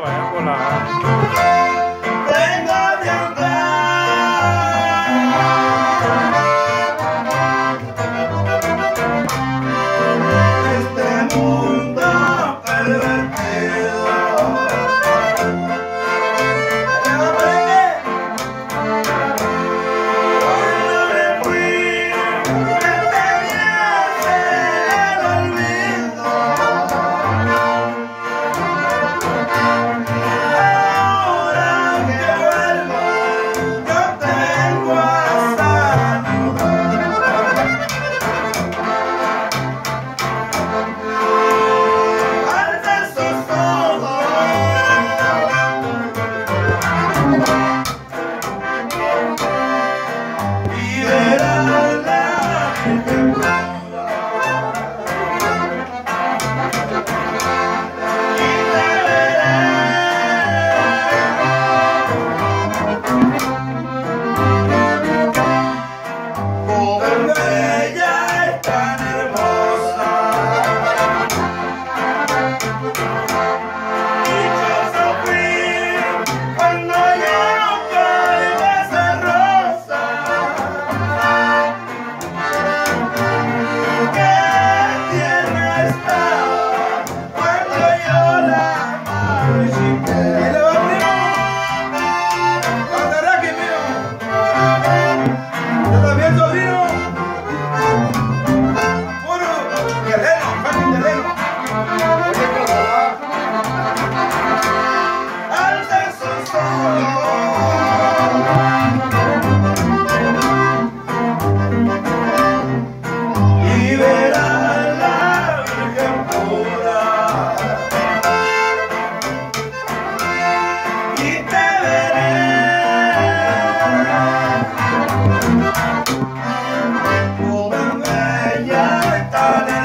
晚上过来 she. Jerusalem.